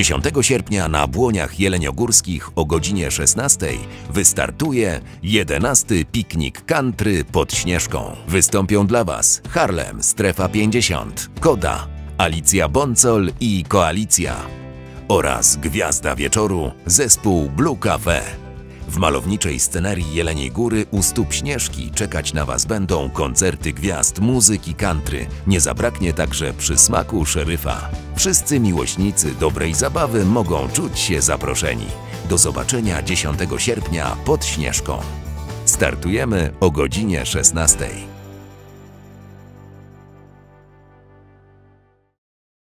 10 sierpnia na Błoniach Jeleniogórskich o godzinie 16 wystartuje 11 piknik country pod Śnieżką. Wystąpią dla Was Harlem, Strefa 50, Koda, Alicja Boncol i Koalicja oraz Gwiazda Wieczoru, zespół Blue Cafe. W malowniczej scenerii Jeleniej Góry u stóp Śnieżki czekać na Was będą koncerty gwiazd muzyki country. Nie zabraknie także przysmaku szeryfa. Wszyscy miłośnicy dobrej zabawy mogą czuć się zaproszeni. Do zobaczenia 10 sierpnia pod Śnieżką. Startujemy o godzinie 16.